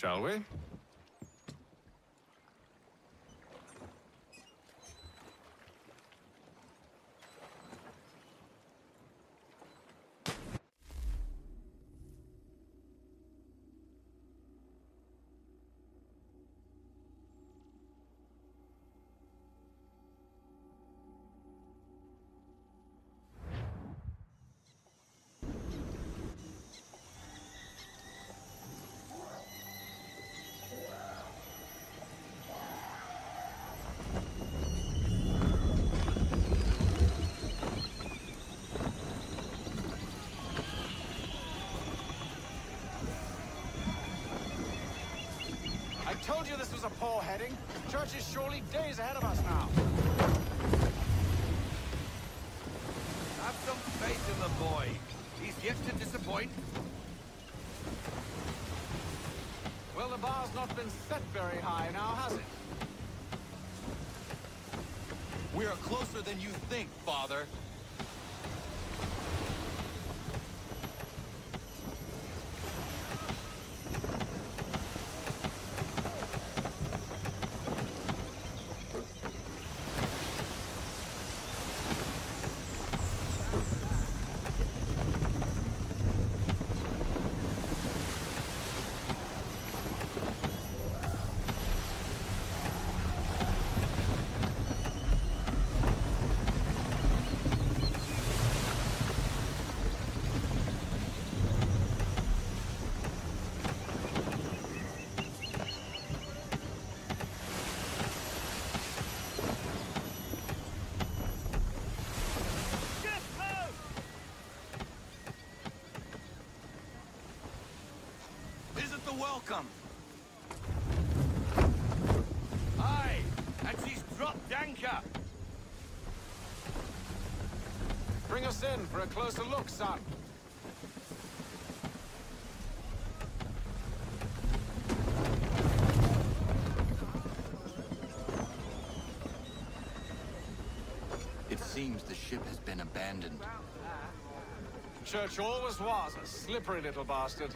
Shall we? I told you this was a poor heading. Church is surely days ahead of us now. Have some faith in the boy. He's yet to disappoint. Well, the bar's not been set very high now, has it? We are closer than you think, Father. Isn't the welcome? Aye, and she's dropped anchor. Bring us in for a closer look, son. It seems the ship has been abandoned. Church always was a slippery little bastard.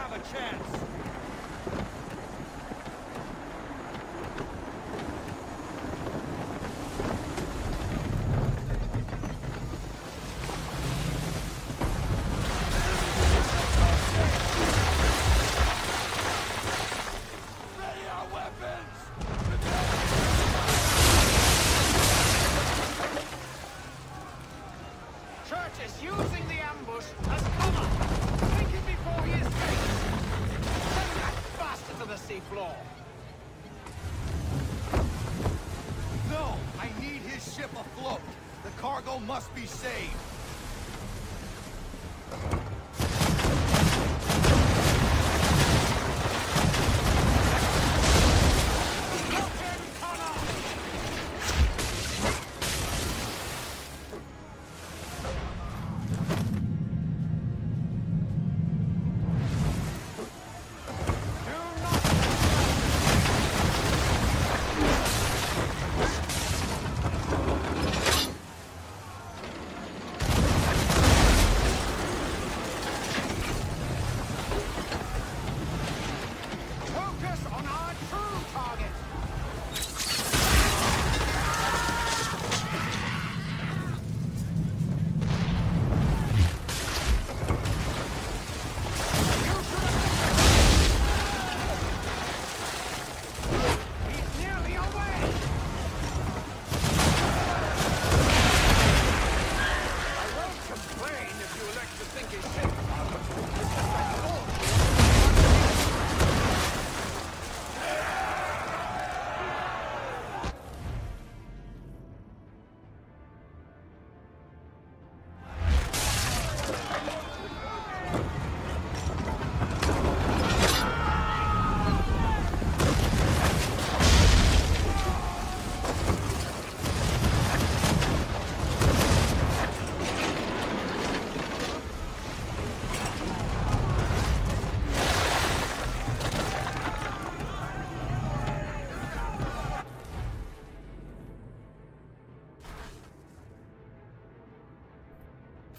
Have a chance.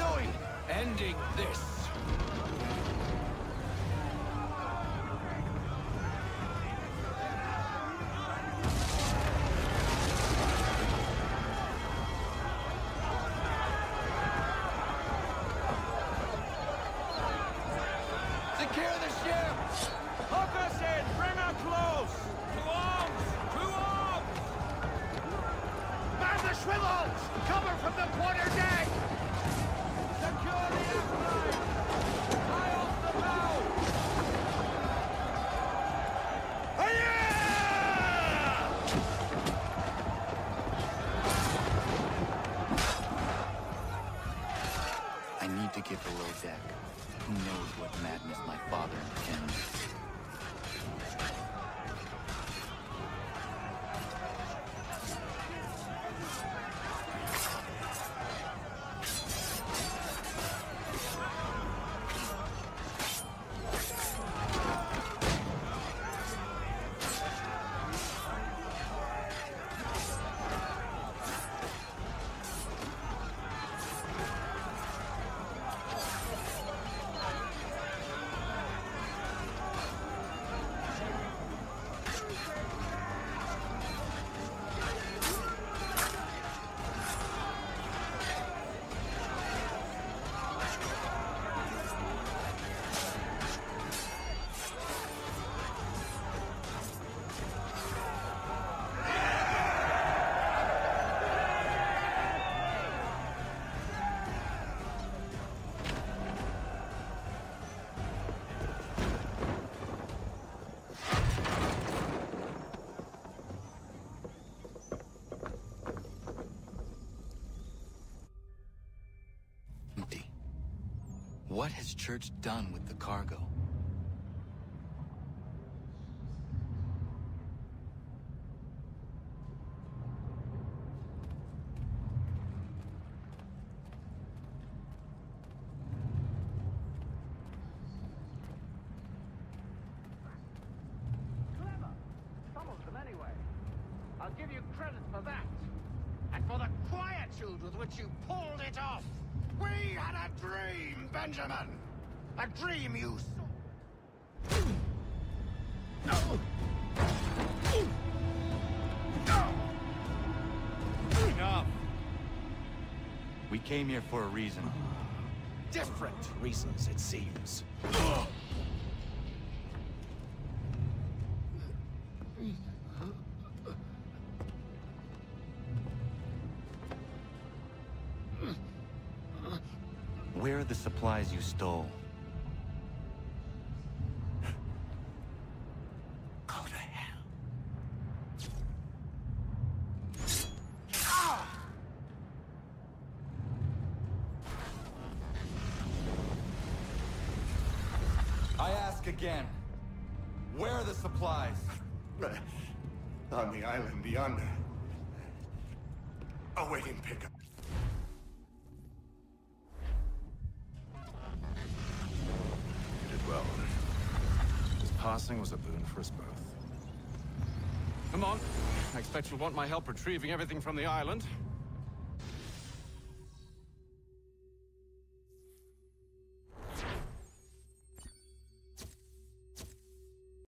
doing? Ending this. Secure the ship! Hook us in! Bring her close! Arms! Arms! Man the! Cover from the quarter deck! Secure the What has Church done with the cargo? Clever. Some of them, anyway. I'll give you credit for that. And for the quietude with which you pulled it off. We had a dream, Benjamin. A dream you saw. Enough! We came here for a reason. Different reasons, it seems. Where are the supplies you stole? Go to hell. I ask again. Where are the supplies? On the island beyond. Awaiting pickup. His passing was a boon for us both. Come on. I expect you'll want my help retrieving everything from the island.